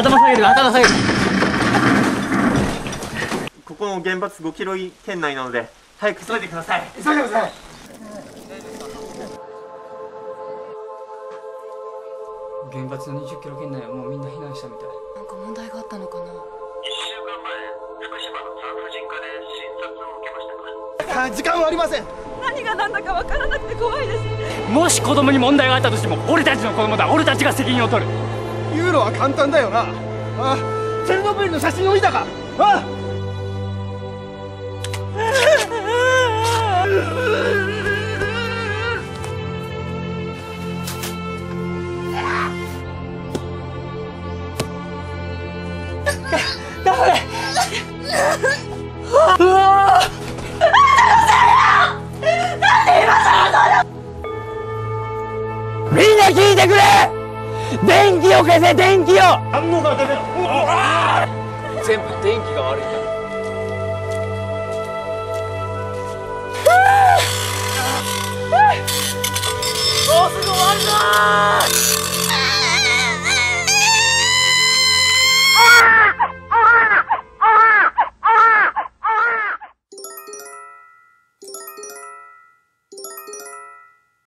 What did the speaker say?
頭下げる頭下げる。ここの原発5キロ圏内なので早く急いでください。急いでください。原発の20キロ圏内はもうみんな避難したみたい。なんか問題があったのかな？時間はありません。何が何だか分からなくて怖いです。もし子供に問題があったとしても俺たちの子供だ。俺たちが責任を取る言うのは簡単だよな。あチェルノブイリの写真を見たか。あみんな聞いてくれ。電気を消せ電気を。反応が出てる。全部電気が悪いんだ